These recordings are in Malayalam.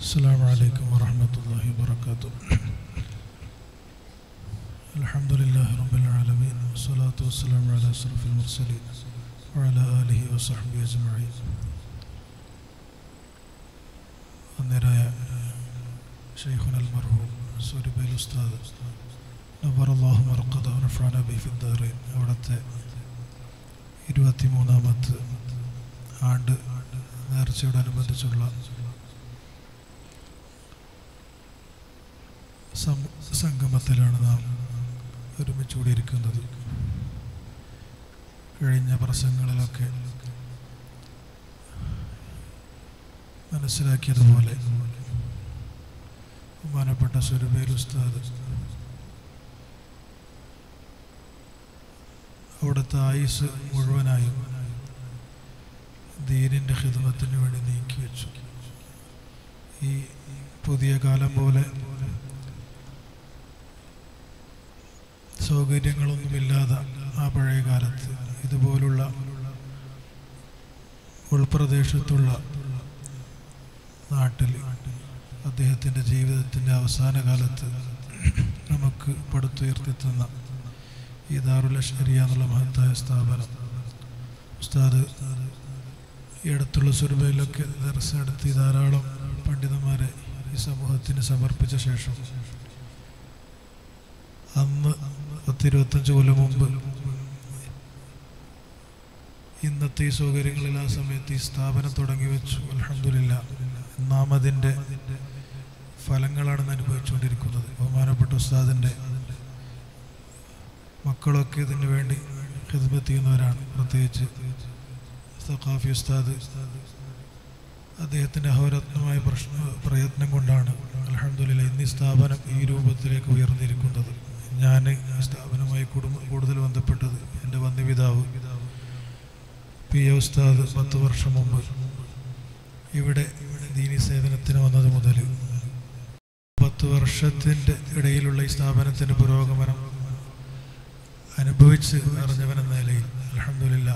السلام عليكم ورحمة الله وبركاته الحمد لله رب العالمين والصلاة والسلام على أشرف المرسلين وعلى آله وصحبه أجمعين അന്നേരായ ഷെയ്ഖുൻ അൽ മർഹൂം സൂരിബൈൽ ഉസ്താദ് നവർ അള്ളാഹു മർക്കദ റഫാന ബിഫിദ്ദാറീൻ അവിടുത്തെ ഇരുപത്തിമൂന്നാമത്ത് ആണ്ട് നേർച്ചയോടനുബന്ധിച്ചുള്ള സംഗമത്തിലാണ് നാം ഒരുമിച്ചുകൂടിയിരിക്കുന്നത് കഴിഞ്ഞ പ്രസംഗങ്ങളിലൊക്കെ മനസ്സിലാക്കിയതുപോലെ ബഹുമാനപ്പെട്ട സുരുബേൽ ഉസ്താദ് അവിടുത്തെ ആയുസ് മുഴുവനായും ദീനിന്റെ ഹിതമത്തിന് വേണ്ടി നീക്കി വെച്ചു. ഈ പുതിയ കാലം പോലെ സൗകര്യങ്ങളൊന്നുമില്ലാതെ ആ പഴയ കാലത്ത് ഇതുപോലുള്ള ഉൾപ്രദേശത്തുള്ള നാട്ടിൽ അദ്ദേഹത്തിന്റെ ജീവിതത്തിന്റെ അവസാന കാലത്ത് നമുക്ക് പടുത്തുയർത്തി തന്ന ഈ ദാറുൽ ശരിയ എന്നുള്ള മഹത്തായ സ്ഥാപനം. ഉസ്താദ് ഈ അടുത്തുള്ള സുരഭയിലൊക്കെ ദർശനം നടത്തി ധാരാളം പണ്ഡിതന്മാരെ ഈ സമൂഹത്തിന് സമർപ്പിച്ച ശേഷം അന്ന് പത്തിരുപത്തഞ്ച് കൊല്ലം മുമ്പ് ഇന്നത്തെ ഈ സൗകര്യങ്ങളിൽ ആ സമയത്ത് ഈ സ്ഥാപനം തുടങ്ങി വെച്ചു. അലഹമില്ല നാം അതിന്റെ ഫലങ്ങളാണ് അനുഭവിച്ചുകൊണ്ടിരിക്കുന്നത്. ബഹുമാനപ്പെട്ട ഉസ്താദിന്റെ മക്കളൊക്കെ ഇതിന് വേണ്ടി ഹിദ്മത്ത് ചെയ്യുന്നവരാണ്. പ്രത്യേകിച്ച് സഖാഫി ഉസ്താദ് അദ്ദേഹത്തിന്റെ അഹോരത്നമായ പ്രശ്ന പ്രയത്നം കൊണ്ടാണ് അലഹമില്ല ഇന്ന് സ്ഥാപനം ഈ രൂപത്തിലേക്ക് ഉയർന്നിരിക്കുന്നത്. ഞാൻ സ്ഥാപനവുമായി കുടുംബ കൂടുതൽ ബന്ധപ്പെട്ടത് എന്റെ വന്യപിതാവ് പി എ ഉസ്താദ് പത്ത് വർഷം മുമ്പ് ഇവിടെ ദീനി സേവനത്തിന് വന്നത് മുതൽ പത്ത് വർഷത്തിന്റെ ഇടയിലുള്ള ഈ സ്ഥാപനത്തിന്റെ പുരോഗമനം അനുഭവിച്ച് അറിഞ്ഞവനെന്ന നിലയിൽ അലഹമില്ല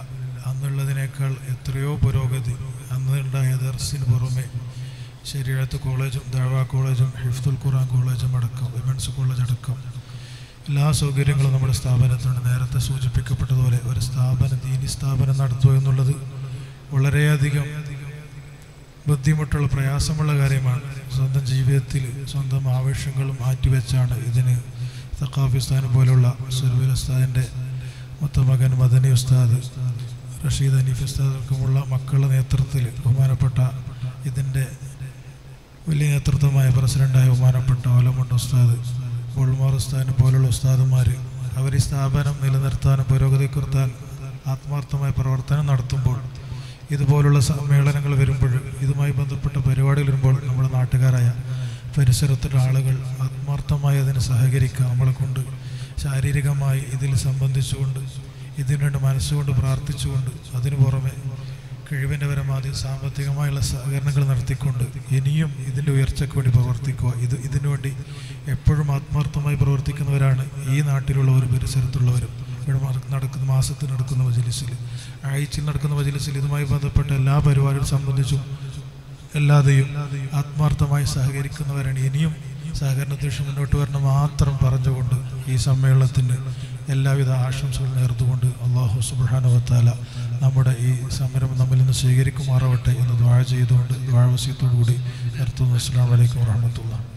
അന്നുള്ളതിനേക്കാൾ എത്രയോ പുരോഗതി അന്നുണ്ടായ ദർസിന് പുറമെ ശരീരത്ത് കോളേജും ദഴവ കോളേജും ഹിഫ്തുൽ ഖുറാൻ കോളേജും അടക്കം വിമൻസ് കോളേജ് അടക്കം എല്ലാ സൗകര്യങ്ങളും നമ്മുടെ സ്ഥാപനത്തിനുണ്ട്. നേരത്തെ സൂചിപ്പിക്കപ്പെട്ടതുപോലെ ഒരു സ്ഥാപനം ദീനി സ്ഥാപനം നടത്തുക എന്നുള്ളത് വളരെയധികം ബുദ്ധിമുട്ടുള്ള പ്രയാസമുള്ള കാര്യമാണ്. സ്വന്തം ജീവിതത്തിൽ സ്വന്തം ആവശ്യങ്ങളും മാറ്റിവെച്ചാണ് ഇതിന് സഖാഫി ഉസ്താദിനെ പോലുള്ള സുൽബിൽ ഉസ്താദിന്റെ മുത്തമകൻ മദനി ഉസ്താദ് റഷീദ് അനീഫ് ഉസ്താദർക്കുമുള്ള മക്കളുടെ നേതൃത്വത്തിൽ ബഹുമാനപ്പെട്ട ഇതിന്റെ വലിയ നേതൃത്വമായ പ്രസിഡന്റായ ബഹുമാനപ്പെട്ട ഓലമുണ്ട് ഉസ്താദ്. ബോൾമാർ ഉസ്താദിനെ പോലുള്ള ഉസ്താദുമാർ അവർ ഈ സ്ഥാപനം നിലനിർത്താനും പുരോഗതിക്കുർത്താൻ ആത്മാർത്ഥമായ പ്രവർത്തനം നടത്തുമ്പോൾ ഇതുപോലുള്ള സമ്മേളനങ്ങൾ വരുമ്പോൾ ഇതുമായി ബന്ധപ്പെട്ട പരിപാടികൾ വരുമ്പോൾ നമ്മുടെ നാട്ടുകാരായ പരിസരത്തുള്ള ആളുകൾ ആത്മാർത്ഥമായി അതിനെ സഹകരിക്കുക. നമ്മളെ കൊണ്ട് ശാരീരികമായി ഇതിൽ സംബന്ധിച്ചുകൊണ്ട് ഇതിനുവേണ്ടി മനസ്സുകൊണ്ട് പ്രാർത്ഥിച്ചുകൊണ്ട് അതിനു പുറമെ കഴിവിന്റെ പരമാവധി സാമ്പത്തികമായുള്ള സഹകരണങ്ങൾ നടത്തിക്കൊണ്ട് ഇനിയും ഇതിന്റെ ഉയർച്ചയ്ക്ക് വേണ്ടി പ്രവർത്തിക്കുക. ഇത് ഇതിനുവേണ്ടി എപ്പോഴും ആത്മാർത്ഥമായി പ്രവർത്തിക്കുന്നവരാണ് ഈ നാട്ടിലുള്ള ഒരു പരിസരത്തുള്ളവരും. ഇവിടെ നടക്കുന്ന മാസത്തിൽ നടക്കുന്ന വജിലിസിൽ ആഴ്ചയിൽ നടക്കുന്ന വജിലിസിൽ ഇതുമായി ബന്ധപ്പെട്ട എല്ലാ പരിപാടികളും സംബന്ധിച്ചും എല്ലാതെയും ആത്മാർത്ഥമായി സഹകരിക്കുന്നവരാണ്. ഇനിയും സഹകരണത്തിന് മുന്നോട്ട് വരണം മാത്രം പറഞ്ഞുകൊണ്ട് ഈ സമ്മേളനത്തിന് എല്ലാവിധ ആശംസകൾ നേർത്തുകൊണ്ട് അള്ളാഹു സുബാനുവത്താല നമ്മുടെ ഈ സമരം നമ്മിൽ നിന്ന് സ്വീകരിക്കുമാറാവട്ടെ എന്ന് ദ്വാഴ ചെയ്തുകൊണ്ട് ദ്വാഴവസ്യത്തോടു കൂടി നിർത്തുന്നു. അസ്സാം വലൈക്കും വാഹമത്തുള്ള